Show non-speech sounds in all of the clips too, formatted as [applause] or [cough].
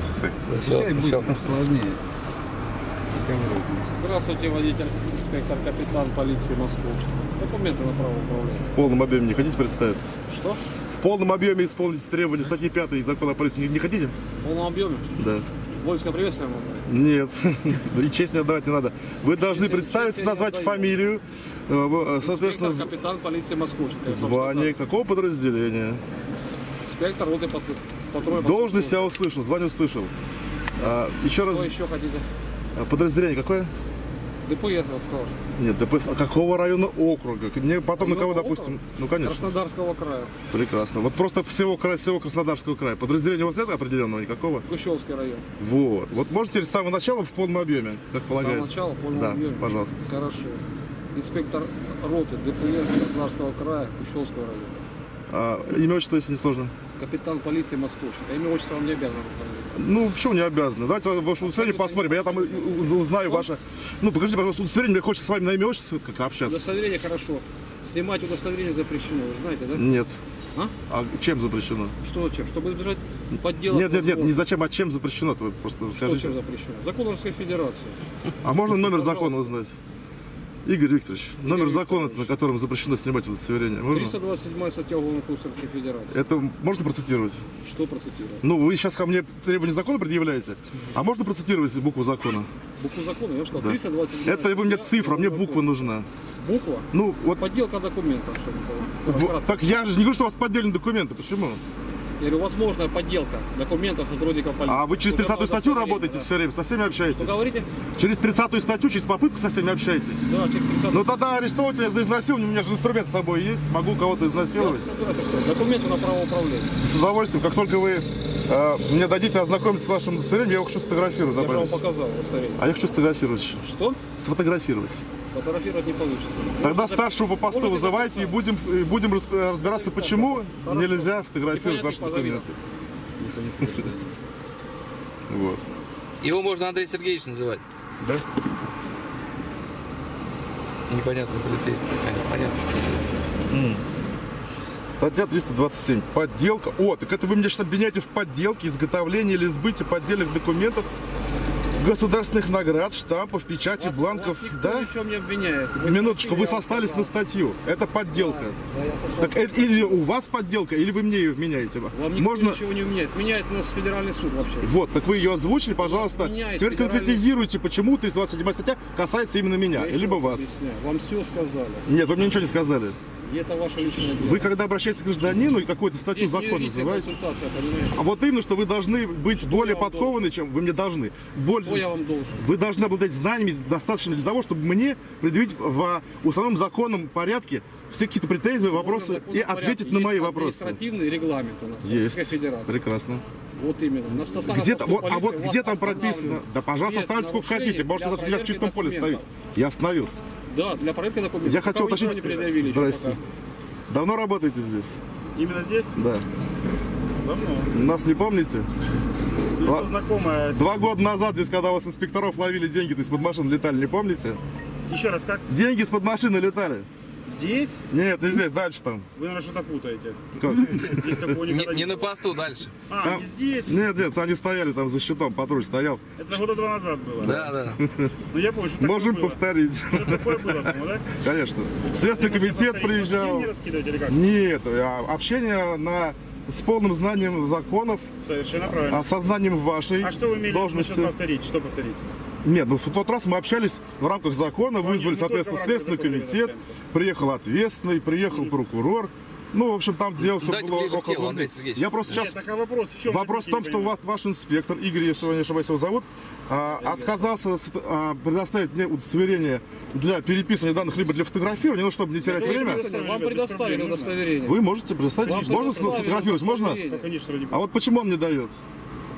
часы. Все, Пускай все. будет сложнее. Здравствуйте, водитель, инспектор, капитан полиции Москвы. Документы на право управления. В полном объеме не хотите представиться? Что? В полном объеме исполнить требования статьи 5 закона о полиции не, не хотите? В полном объеме? Да. Воинское приветствие? Нет, [laughs] и честь не отдавать не надо. Вы должны Честь- представиться, честь назвать фамилию, э, э, соответственно, Инспектор, капитан полиции Москвы. звание, какого подразделения. Инспектор роты патруля. Должность я услышал, звание услышал. А, еще раз, Что еще хотите? а, подразделение какое? ДПС, я сказал. Нет, ДПС. А какого района округа? Мне потом на кого, Района допустим? округа? Ну, конечно. Краснодарского края. Прекрасно. Вот просто всего, края- всего Краснодарского края. Подразделения у вас нет определенного никакого? Гущевский район. Вот. Вот можете с самого начала в полном объеме, как С самого полагается? начала, в полном Да, объеме. пожалуйста. Хорошо. Инспектор роты ДПС Краснодарского края, Гущевского района. А, имя, отчество, если не сложно. Капитан полиции Москвы. А имя отчество вам не обязан. Ну, почему не обязаны? Давайте ваше удостоверение посмотрим. Я там узнаю ваше... Ну, покажите, пожалуйста, удостоверение. Мне хочется с вами на имя, отчество как общаться. Удостоверение хорошо. Снимать удостоверение запрещено, вы знаете, да? Нет. А? А чем запрещено? Что чем? Чтобы избежать подделок. Нет, нет, нет, не зачем, а чем запрещено? Вы просто Что расскажите. чем запрещено? Закон Российской Федерации. А можно номер закона узнать? Игорь Викторович, номер Викторович. закона, на котором запрещено снимать удостоверение. Можно? 327 статья Уголовного кодекса Российской Федерации. Это можно процитировать? Что процитировать? Ну, вы сейчас ко мне требования закона предъявляете, а можно процитировать букву закона? Букву закона, я сказал, Да. 327 Это вы мне цифра, мне буква нужна. кодекса. Буква? Ну, вот, Подделка документов. было. в- так я же не говорю, что у вас поддельные документы, почему? Я говорю, возможная подделка документов сотрудников полиции. А вы через Только 30 статью работаете да. все время, со всеми общаетесь? Что говорите? Через 30 статью, через попытку со всеми общаетесь? Да, через 30 Ну тогда арестовывать меня за изнасилование, у меня же инструмент с собой есть, могу кого-то изнасиловать. Документы на право управления. С удовольствием, как только вы э, мне дадите ознакомиться с вашим удостоверением, я его хочу сфотографировать. Я же вам добавить. показал удостоверение. А я хочу сфотографировать. Что? Сфотографировать. Фотографировать не получится. Тогда старшего по посту можете вызывайте и будем, и будем разбираться, почему Хорошо. нельзя фотографировать ваши документы. [laughs] Вот. Его можно Андрей Сергеевич называть. Да? Непонятно, полицейский. Понятно. Статья 327. Подделка. О, так это вы меня сейчас обвиняете в подделке, изготовлении или сбытии поддельных документов, государственных наград, штампов, печати, Вас- бланков. вас никто да? ни в чем не обвиняет. Вы Минуточку, вы вам на статью. Это подделка. Да. Так это или у вас подделка, или вы мне ее вменяете? Вам никто Можно... ничего не меняет. Меняет у нас федеральный суд вообще. Вот, так вы ее озвучили, пожалуйста. Теперь федеральный- конкретизируйте, почему 327 статья касается именно меня, Я либо вас. объясняю. Вам все сказали. Нет, вы мне ничего не сказали. И это ваше личное дело. Вы когда обращаетесь к гражданину и какую-то статью Здесь закона называете, а вот именно, что вы должны быть более я вам подкованы, чем вы мне должны. Больше... Что я вам должен? Вы должны обладать знаниями достаточными для того, чтобы мне предъявить в установленном законом порядке все какие-то претензии, вопросы и ответить на Есть мои вопросы. Административный регламент у нас. Есть. Прекрасно. Вот именно. На Где-то, посту вот, а вот где там прописано? Да, пожалуйста, оставьте сколько хотите. Можете даже меня в чистом поле ставить. Я остановился. Да, для проверки документов. Я хотел уточнить. не предъявили Здрасте. Давно работаете здесь? Именно здесь? Да. Давно. Нас не помните? Лицо Ла- знакомое. Два года назад здесь, когда вас инспекторов ловили, деньги то из-под машин летали, не помните? Еще раз, как? Деньги из-под машины летали. Здесь? Нет, не здесь, дальше там. Вы, наверное, что-то путаете. Как? [laughs] Здесь такого Не, никогда не на посту дальше. А, Там- не здесь? Нет, нет, они стояли там за щитом, патруль стоял. Это года два назад было. Да, да. Ну, я помню, что Можем было. повторить. Что такое было, да? Конечно. Следственный комитет приезжал. Как? Нет, а, общение на с полным знанием законов, Совершенно правильно. осознанием вашей А что вы имели должности. повторить? Что повторить? Нет, ну в тот раз мы общались в рамках закона, Ну, вызвали, соответственно, Следственный комитет, приехал ответственный, приехал прокурор. Ну, в общем, там дело все было около делу, Андрей Сергеевич. Я просто сейчас... Нет, так а вопрос в чем? Вопрос в том, что у вас ваш инспектор, Игорь, если я не ошибаюсь, его зовут, а, отказался а, предоставить мне удостоверение для переписывания данных, либо для фотографирования, ну, чтобы не терять Это время. Вам предоставили удостоверение. Вы можете предоставить, Вам можно сфотографировать, можно? Да, конечно, ради А вот почему он не дает?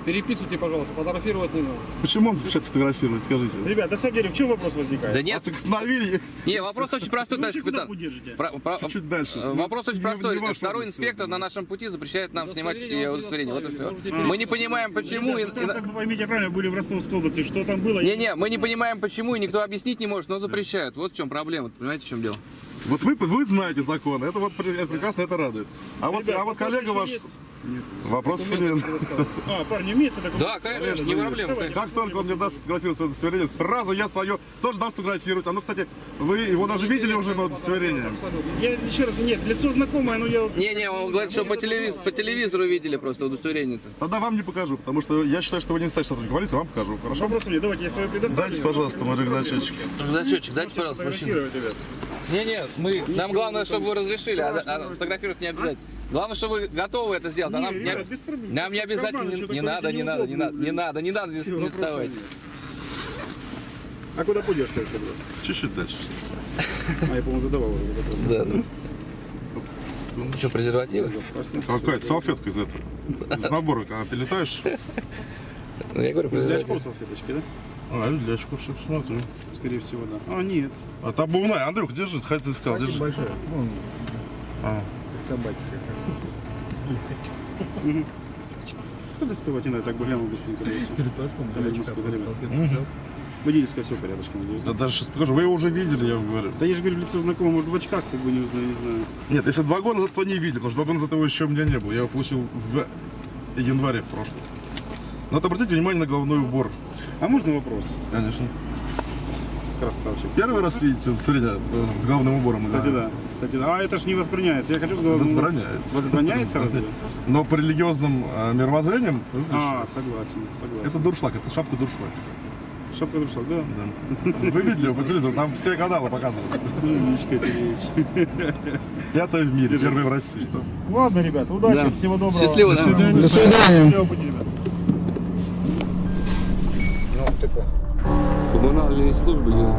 Переписывайте, пожалуйста, фотографировать не надо. Почему он запрещает фотографировать, скажите? Ребят, на самом деле, в чем вопрос возникает? Да А нет. так остановили. Не, вопрос очень простой, Вы товарищ вообще куда? Про- про- Чуть-чуть дальше. э, Вопрос очень простой. не Второй инспектор на нашем пути запрещает нам снимать Удостоверение э, удостоверение. Вот и все. Мы не понимаем, почему. ну, поймите правильно, были в Ростовской области, что там было? Не-не, мы не понимаем, почему, и никто объяснить не может, но запрещают. Вот в чем проблема. Понимаете, в чем дело? Вот вы, вы знаете закон, это вот это прекрасно, это радует. А вот, Ребят, а вот коллега ваш есть? Вопросов Документы нет. А, парни, имеется такой? Да, конечно, не проблема. конечно. Как только он мне даст сфотографировать свое удостоверение, сразу я свое тоже дам сфотографировать. Оно, кстати, вы его даже видели уже, мое удостоверение? Я еще раз, нет, лицо знакомое, но я... Не-не, он говорит, что по, телевиз- по телевизору видели просто удостоверение-то. Тогда вам не покажу, потому что я считаю, что вы не настоящий сотрудник полиции, вам покажу. Хорошо? Вопросов нет, давайте я свое предоставлю. Дайте, пожалуйста, мой рюкзачочек. Рюкзачочек, дайте, пожалуйста, мужчина. Не-не, мы, нам главное, чтобы вы разрешили, а, а фотографировать не обязательно. Главное, что вы готовы это сделать. а Не, нам, ребят, без проблем. нам не обязательно, не, не надо, не надо, не надо, не надо, не надо, не надо, не, не нет. А куда пойдешь ты вообще, брат? Чуть-чуть дальше. А, я, по-моему, задавал уже вопрос. Да, да. Что, презервативы? Какая-то салфетка из этого. Из набора, когда ты летаешь. Ну, я говорю, Для очков салфеточки, да? А, или для очков, сейчас посмотрю. Скорее всего, да. А, нет. А та обувная. Андрюх, держи, хоть ты сказал, держи. большое. Вон, А. как собаки. Да [laughs] доставать не надо, так бы глянул быстренько. Водительская все порядочком, надеюсь. Да даже сейчас покажу. Вы его уже видели, я вам говорю. Да я же говорю, лицо знакомое, может в очках, как бы не знаю, не знаю. Нет, если два года назад, то не видели, потому что два года назад его еще у меня не было. Я его получил в январе в прошлом. Но обратите внимание на головной убор. А можно вопрос? Конечно. Красавчик. Первый раз видите э, с головным убором? Кстати, да. Кстати, да. А это ж не воспринимается. Я хочу с головой. Возбраняется. Возбраняется разве? Но по религиозным э, мировоззрениям А, согласен, согласен. Это дуршлаг, это шапка дуршлаг. Шапка дуршлаг, да? Да. Вы видели его по телевизору? Там все каналы показывают. Сергеевич. Пятое в мире, первое в России. Ладно, ребят, удачи, Да. всего доброго. Счастливо, До да. свидания. До свидания. Счастливого пути, ребят. Коммунальные службы делают.